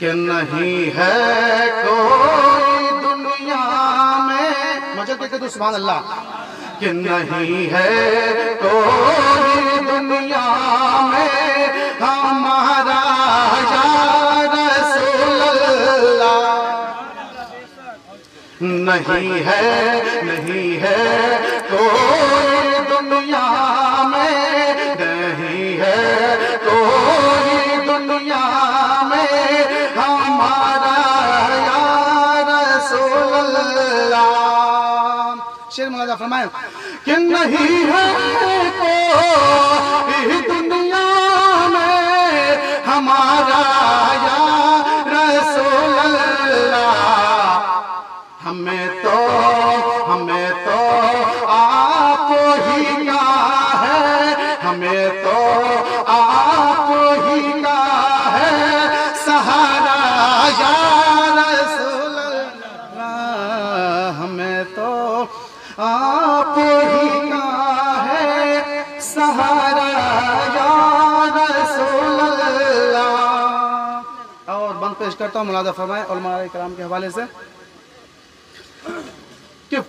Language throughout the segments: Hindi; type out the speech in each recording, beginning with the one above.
कि नहीं है कोई दुनिया में। मज़ा के तो सुभान अल्लाह कि नहीं है कोई दुनिया में। हमारा नहीं है नहीं है कोई शेर मौलाना फरमाए कि नहीं है कोई दुनिया में हमारा या रसूल अल्लाह हमें तो हमें तो आप ही का है, हमें तो आप ही का है, सहारा या रसूल अल्लाह हमें तो आप ही का है सहारा और बंद पेश करता हूँ मुलादा फरमाए और कराम के हवाले से कि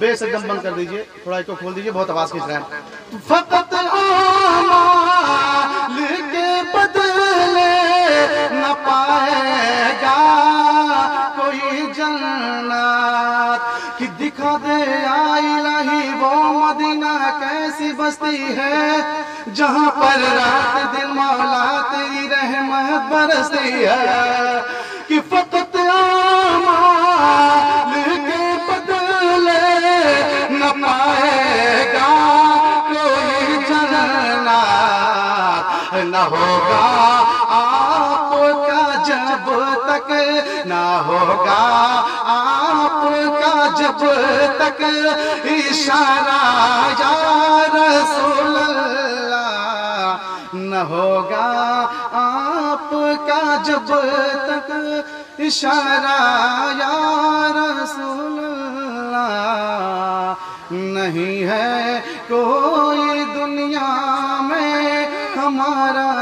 बेस एकदम बंद कर दीजिए, थोड़ा इसको खोल दीजिए, बहुत आवाज़ खींच रहा है। फकत माल बदले न पाएगा कोई जन्नत। कि दिखा दे आई लही वो मदीना कैसी बस्ती है, जहाँ पर रात दिन मौला तेरी रहमत बरसती है। कि फकत आमाल न होगा आपका जब तक, न होगा आपका जब तक इशारा या रसूल न होगा आपका जब तक इशारा या रसूल नहीं है कोई हमारा